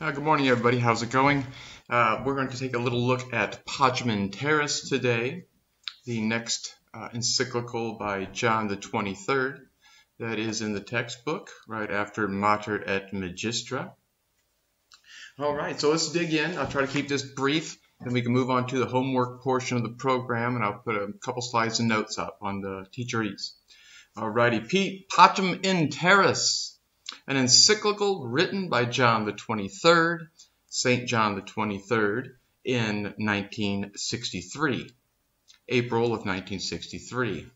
Uh, good morning, everybody. How's it going? Uh, we're going to take a little look at Pacem Terris today, the next uh, encyclical by John the 23rd that is in the textbook right after Mater et Magistra. All right, so let's dig in. I'll try to keep this brief, and we can move on to the homework portion of the program, and I'll put a couple slides and notes up on the TeacherEase. All righty, Pete, Pacem in Terris an encyclical written by John the 23rd, St. John the 23rd, in 1963, April of 1963.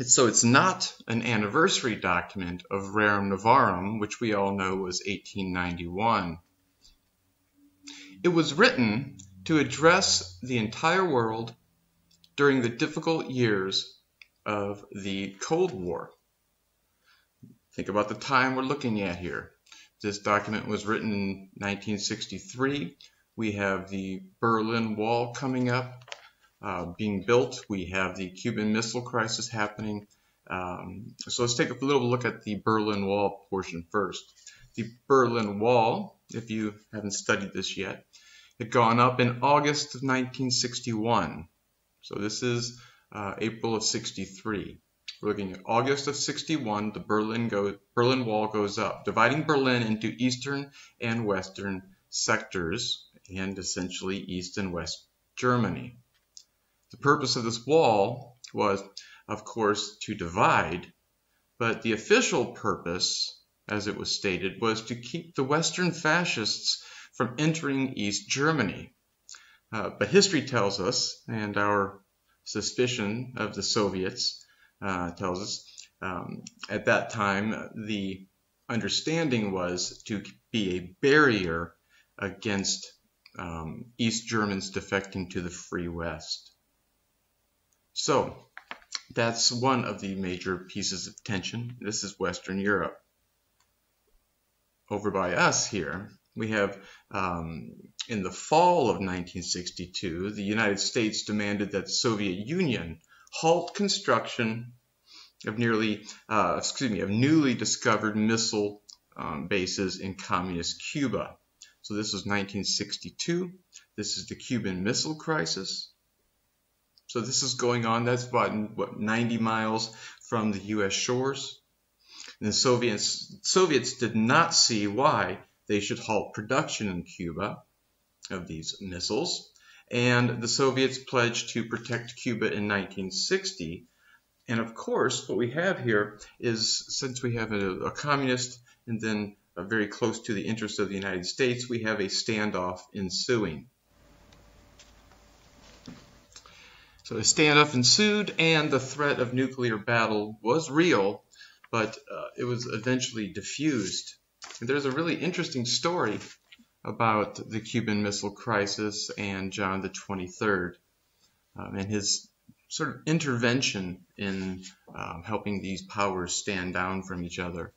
So it's not an anniversary document of Rerum Novarum, which we all know was 1891. It was written to address the entire world during the difficult years of the Cold War. Think about the time we're looking at here. This document was written in 1963. We have the Berlin Wall coming up, uh, being built. We have the Cuban Missile Crisis happening. Um, so let's take a little look at the Berlin Wall portion first. The Berlin Wall, if you haven't studied this yet, had gone up in August of 1961. So this is uh, April of 63. We're looking at August of 61, the Berlin, go, Berlin Wall goes up, dividing Berlin into eastern and western sectors, and essentially East and West Germany. The purpose of this wall was, of course, to divide, but the official purpose, as it was stated, was to keep the Western fascists from entering East Germany. Uh, but history tells us, and our suspicion of the Soviets, uh, tells us. Um, at that time, the understanding was to be a barrier against um, East Germans defecting to the Free West. So that's one of the major pieces of tension. This is Western Europe. Over by us here, we have um, in the fall of 1962, the United States demanded that the Soviet Union halt construction of nearly, uh, excuse me, of newly discovered missile um, bases in communist Cuba. So this was 1962. This is the Cuban Missile Crisis. So this is going on. That's about what 90 miles from the U.S. shores. And the Soviets Soviets did not see why they should halt production in Cuba of these missiles and the Soviets pledged to protect Cuba in 1960. And of course, what we have here is since we have a, a communist and then very close to the interests of the United States, we have a standoff ensuing. So a standoff ensued, and the threat of nuclear battle was real, but uh, it was eventually diffused. And there's a really interesting story about the Cuban Missile Crisis and John the 23rd um, and his sort of intervention in um, helping these powers stand down from each other.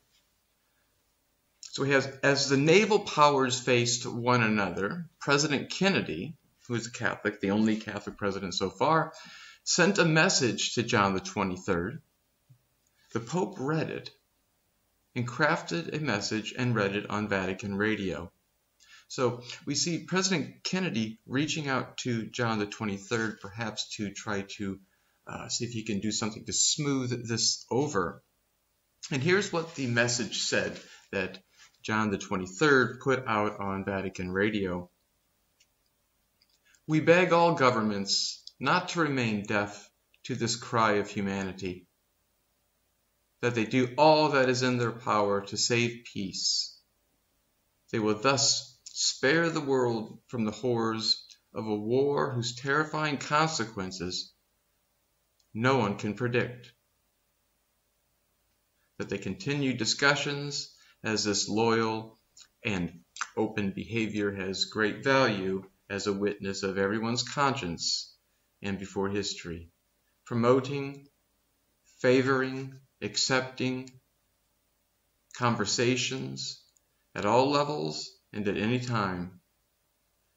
So we have, as the naval powers faced one another, President Kennedy, who is a Catholic, the only Catholic president so far, sent a message to John the 23rd. The Pope read it and crafted a message and read it on Vatican radio. So we see President Kennedy reaching out to John the 23rd, perhaps to try to uh, see if he can do something to smooth this over. And here's what the message said that John the 23rd put out on Vatican radio. We beg all governments not to remain deaf to this cry of humanity, that they do all that is in their power to save peace. They will thus spare the world from the horrors of a war whose terrifying consequences no one can predict. That they continue discussions as this loyal and open behavior has great value as a witness of everyone's conscience and before history, promoting, favoring, accepting conversations at all levels and at any time,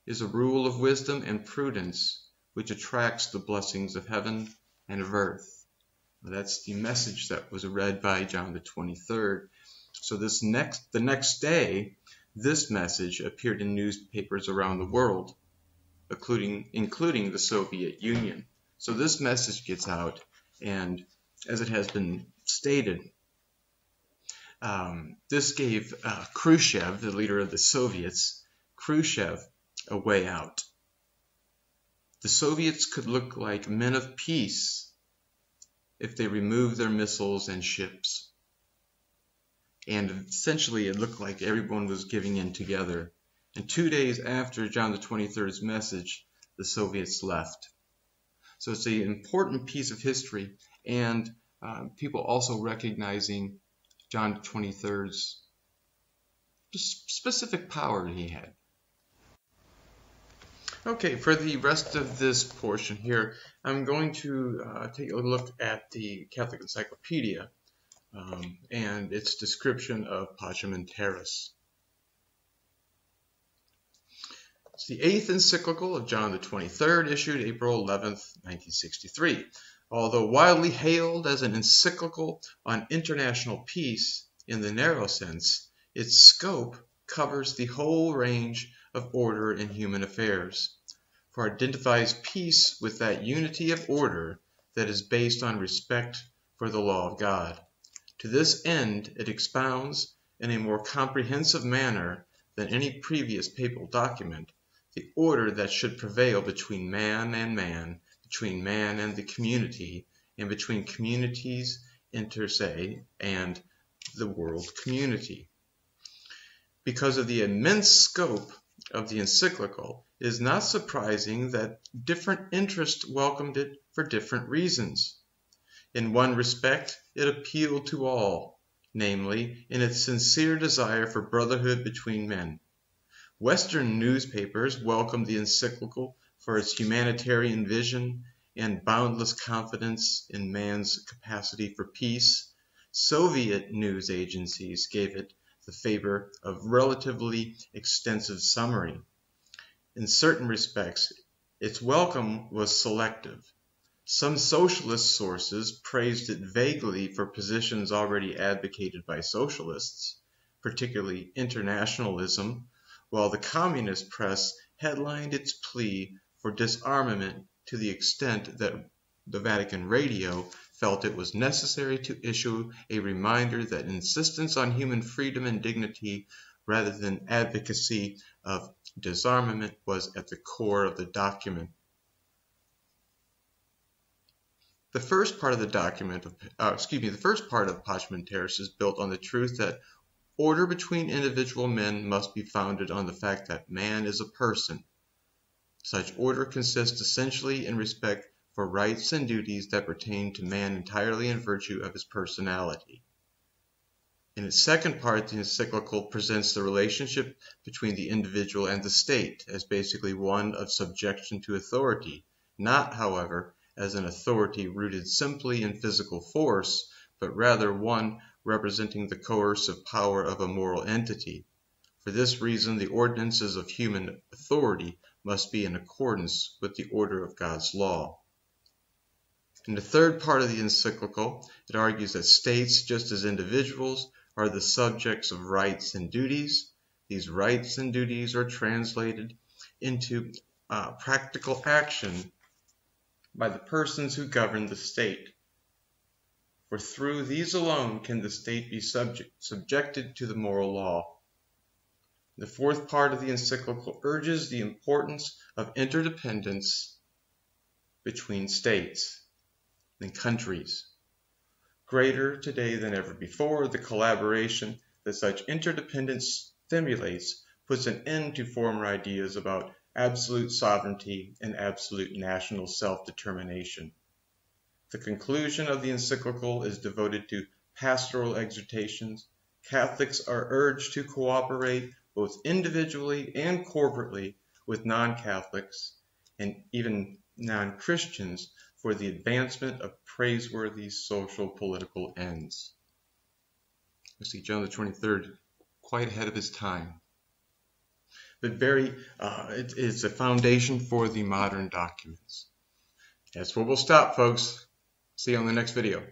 is a rule of wisdom and prudence which attracts the blessings of heaven and of earth. That's the message that was read by John the 23rd. So this next, the next day, this message appeared in newspapers around the world, including, including the Soviet Union. So this message gets out, and as it has been stated, um, this gave uh, Khrushchev, the leader of the Soviets, Khrushchev, a way out. The Soviets could look like men of peace if they removed their missiles and ships. And essentially, it looked like everyone was giving in together. And two days after John the 23rd's message, the Soviets left. So it's an important piece of history, and uh, people also recognizing John the 23rd's specific power he had. Okay, for the rest of this portion here, I'm going to uh, take a look at the Catholic Encyclopedia um, and its description of Pacem Terris. It's the eighth encyclical of John the 23rd, issued April 11th, 1963. Although widely hailed as an encyclical on international peace in the narrow sense, its scope covers the whole range of order in human affairs, for it identifies peace with that unity of order that is based on respect for the law of God. To this end it expounds in a more comprehensive manner than any previous papal document the order that should prevail between man and man, between man and the community, and between communities inter se and the world community. Because of the immense scope of the encyclical, it is not surprising that different interests welcomed it for different reasons. In one respect, it appealed to all, namely, in its sincere desire for brotherhood between men. Western newspapers welcomed the encyclical for its humanitarian vision and boundless confidence in man's capacity for peace. Soviet news agencies gave it the favor of relatively extensive summary. In certain respects, its welcome was selective. Some socialist sources praised it vaguely for positions already advocated by socialists, particularly internationalism, while the communist press headlined its plea for disarmament to the extent that the Vatican Radio felt it was necessary to issue a reminder that insistence on human freedom and dignity rather than advocacy of disarmament was at the core of the document. The first part of the document, uh, excuse me, the first part of Pacem Terris is built on the truth that order between individual men must be founded on the fact that man is a person. Such order consists essentially in respect for rights and duties that pertain to man entirely in virtue of his personality. In its second part, the encyclical presents the relationship between the individual and the state as basically one of subjection to authority, not, however, as an authority rooted simply in physical force, but rather one representing the coercive power of a moral entity. For this reason, the ordinances of human authority must be in accordance with the order of God's law. In the third part of the encyclical, it argues that states, just as individuals, are the subjects of rights and duties. These rights and duties are translated into uh, practical action by the persons who govern the state. For through these alone can the state be subject, subjected to the moral law. The fourth part of the encyclical urges the importance of interdependence between states and countries. Greater today than ever before, the collaboration that such interdependence stimulates puts an end to former ideas about absolute sovereignty and absolute national self-determination. The conclusion of the encyclical is devoted to pastoral exhortations. Catholics are urged to cooperate both individually and corporately with non-Catholics and even non-Christians for the advancement of praiseworthy social political ends. You see, John the 23rd, quite ahead of his time, but very, uh, it, it's a foundation for the modern documents. That's where we'll stop, folks. See you on the next video.